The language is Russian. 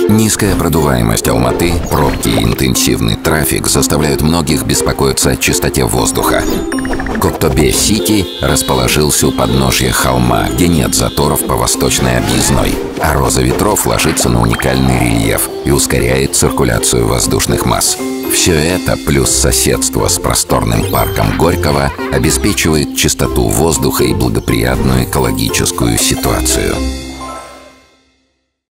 Низкая продуваемость Алматы, пробки и интенсивный трафик заставляют многих беспокоиться о чистоте воздуха. Коктобе-Сити расположился у подножья холма, где нет заторов по восточной объездной, а роза ветров ложится на уникальный рельеф и ускоряет циркуляцию воздушных масс. Все это, плюс соседство с просторным парком Горького, обеспечивает чистоту воздуха и благоприятную экологическую ситуацию.